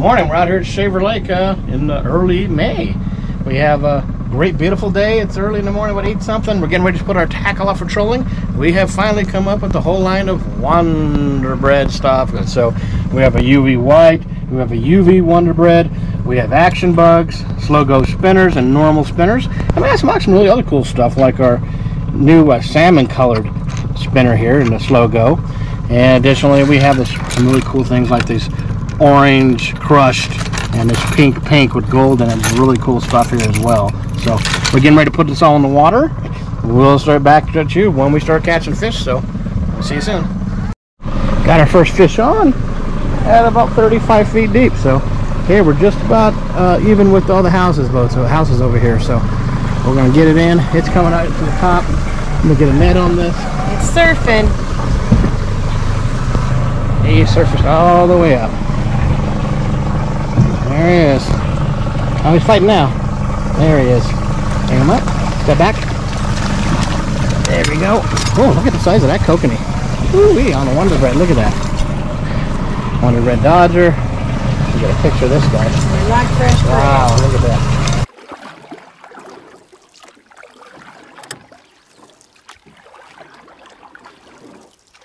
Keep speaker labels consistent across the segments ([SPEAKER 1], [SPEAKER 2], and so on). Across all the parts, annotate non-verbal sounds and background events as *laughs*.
[SPEAKER 1] morning. We're out here at Shaver Lake uh, in the early May. We have a great, beautiful day. It's early in the morning, about 8 something. We're getting ready to put our tackle off for trolling. We have finally come up with the whole line of Wonder Bread stuff. So we have a UV white, we have a UV Wonder Bread, we have action bugs, slow go spinners, and normal spinners. And we have some, some really other cool stuff like our new uh, salmon colored spinner here in the slow go. And additionally, we have this, some really cool things like these orange crushed and this pink pink with gold and it's Really cool stuff here as well. So we're getting ready to put this all in the water. We'll start back at you when we start catching fish. So we'll see you soon. Got our first fish on at about 35 feet deep. So here we're just about uh, even with all the houses boats, so houses over here. So we're gonna get it in. It's coming out to the top. I'm gonna get a net on this.
[SPEAKER 2] It's surfing.
[SPEAKER 1] He surfaced all the way up. There he is. Oh, he's fighting now. There he is. Hang him up. Step back. There we go. Oh, look at the size of that kokanee. Ooh-wee, on a Wonder Bread. Look at that. Wonder Bread Dodger. You get a picture of this guy.
[SPEAKER 2] Fresh
[SPEAKER 1] Wow, look at that.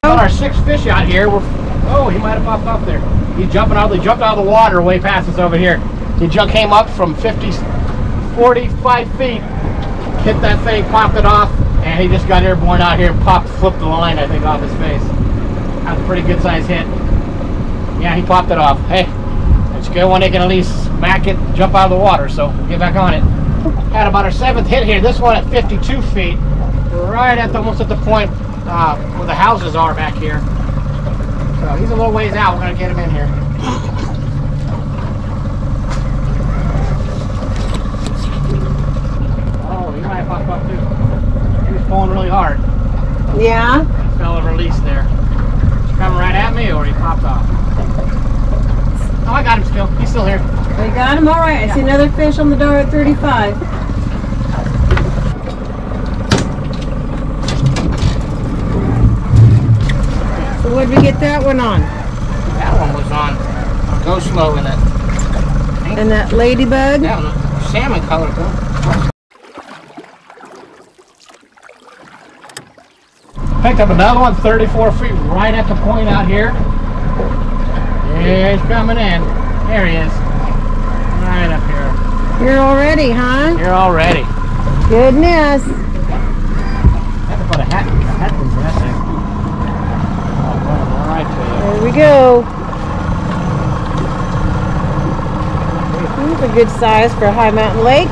[SPEAKER 1] Got our sixth fish out here. We're, oh, he might have popped up there. He's jumping out. He jumped out of the water way past us over here. He just came up from 50, 45 feet, hit that thing, popped it off, and he just got airborne out here popped, flipped the line, I think, off his face. That's a pretty good size hit. Yeah, he popped it off. Hey, it's a good one. They can at least smack it, jump out of the water. So get back on it. Had about our seventh hit here. This one at 52 feet, right at the, almost at the point uh, where the houses are back here. So he's a little ways out. We're gonna get him in here. Oh, he might have popped up too. He was pulling really hard.
[SPEAKER 2] Yeah.
[SPEAKER 1] That a release there. He's coming right at me, or he popped off. Oh, I got him still. He's still here.
[SPEAKER 2] We got him all right. I see another fish on the door at 35. Did we get that one on?
[SPEAKER 1] That one was on. Go slow in it.
[SPEAKER 2] And that ladybug?
[SPEAKER 1] That one, salmon color. Though. Picked up another one, 34 feet, right at the point out here. Yeah, he's coming in. There he is. Right up here.
[SPEAKER 2] You're all ready, huh?
[SPEAKER 1] Here already.
[SPEAKER 2] Goodness.
[SPEAKER 1] I have to put a hat, a hat in for that thing. Oh, running right to you.
[SPEAKER 2] There we go. He's a good size for a High Mountain Lake.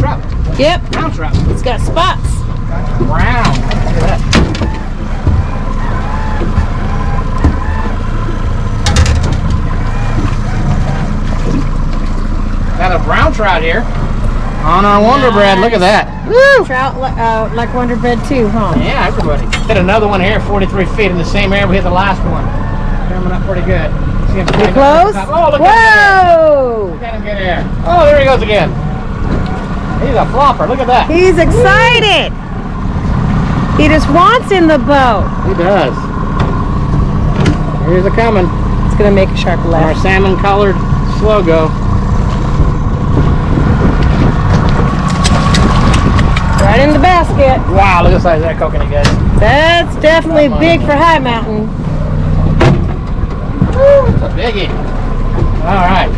[SPEAKER 1] Trout.
[SPEAKER 2] Yep,
[SPEAKER 1] Brown trout.
[SPEAKER 2] it's got spots.
[SPEAKER 1] Brown. Got a brown trout here on our Wonder Bread. Look at that. Woo!
[SPEAKER 2] Trout uh, like Wonder Bread too, huh?
[SPEAKER 1] Yeah, everybody. Hit another one here, 43 feet in the same area we hit the last one. Coming up pretty good. See him
[SPEAKER 2] You close?
[SPEAKER 1] Oh, look at him.
[SPEAKER 2] Whoa!
[SPEAKER 1] Look at him get air. Oh, there he goes again. He's a flopper. Look at that.
[SPEAKER 2] He's excited. He just wants in the boat.
[SPEAKER 1] He does. Here's a coming.
[SPEAKER 2] It's gonna make a sharp left.
[SPEAKER 1] Our salmon colored slow go.
[SPEAKER 2] Right
[SPEAKER 1] Wow, look at the size of that kokanee, guys.
[SPEAKER 2] That's definitely big for High Mountain.
[SPEAKER 1] Woo, it's a biggie. All right.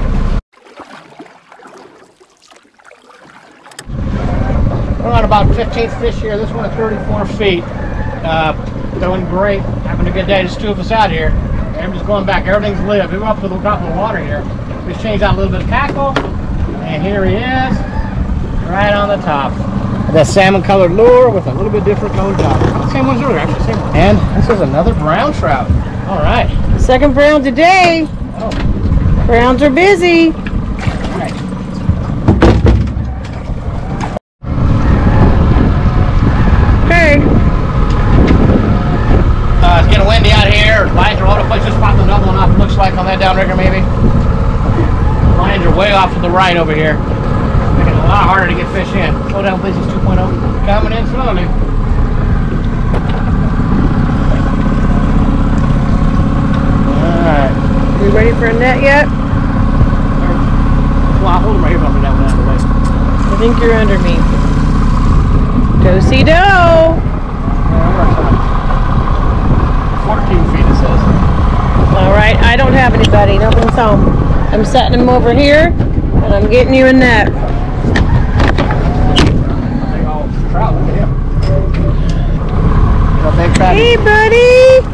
[SPEAKER 1] We're on about 15th fish here. This one at 34 feet. Uh, doing great. Having a good day. There's two of us out here. I'm just going back. Everything's lit. We were up to the top of the water here. We just changed out a little bit of tackle. And here he is. Right on the top. The salmon colored lure with a little bit different cone top. Same ones earlier, actually. Same one. And this is another brown trout. All right.
[SPEAKER 2] Second brown today.
[SPEAKER 1] Oh.
[SPEAKER 2] Browns are busy.
[SPEAKER 1] All right.
[SPEAKER 2] Okay.
[SPEAKER 1] Uh, it's getting windy out here. Lines are all over the place. Just popped another one off. Looks like on that downrigger, maybe. Lines are way off to the right over here. Making it a lot harder to get fish in. Slow down, please. It's 2.0. Coming in slowly.
[SPEAKER 2] Alright. You ready for a net yet?
[SPEAKER 1] Well, I'll hold them right here, bumping down out of the way.
[SPEAKER 2] I think you're under me. Do see do!
[SPEAKER 1] Yeah, I'm right side. 14 feet, it says.
[SPEAKER 2] All right, I don't have anybody. Nothing's home. I'm setting him over here, and I'm getting you a net.
[SPEAKER 1] Big old trout, look at him. Got a.
[SPEAKER 2] Hey, buddy!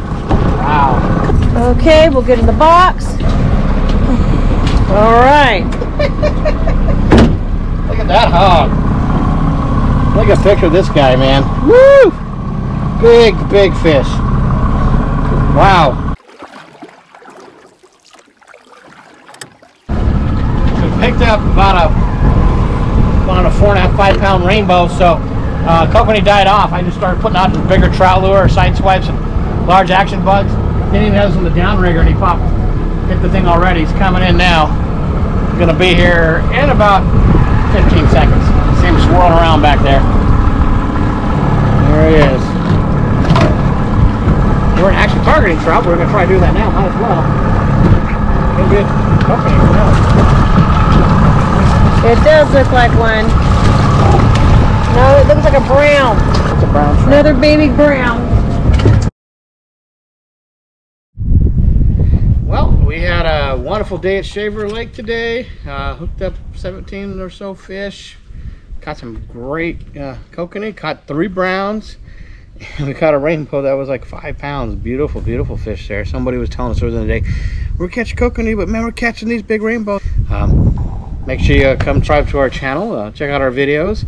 [SPEAKER 1] Wow.
[SPEAKER 2] Okay, we'll get in the box. All right.
[SPEAKER 1] Look at that hog. Look at a picture of this guy, man. Woo! Big, big fish. Wow. We picked up about a about a four and a half, five pound rainbow. So uh, Kokanee died off. I just started putting out bigger trout lure, side swipes, and large action bugs. Didn't even have this on the downrigger, and he popped, hit the thing already. He's coming in now. Gonna be here in about 15 seconds. See him swirling around back there. There he is. We weren't actually targeting trout, but we're gonna try to do that now. Might as well. A kokanee.
[SPEAKER 2] It does look like one. No, it looks like a brown.
[SPEAKER 1] It's a brown trout.
[SPEAKER 2] Another baby brown.
[SPEAKER 1] Well, we had a wonderful day at Shaver Lake today. Uh, hooked up 17 or so fish. Caught some great uh, kokanee. Caught three browns. And *laughs* we caught a rainbow that was like five pounds. Beautiful, beautiful fish there. Somebody was telling us earlier in the day, we're catching kokanee, but man, we're catching these big rainbows. Um, make sure you uh, come subscribe to our channel. Uh, check out our videos.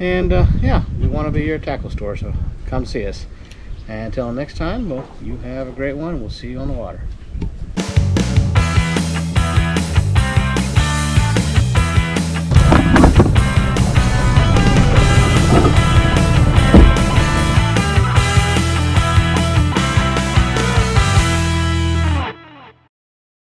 [SPEAKER 1] And uh, yeah, we want to be your tackle store, so come see us. And until next time, well, you have a great one. We'll see you on the water.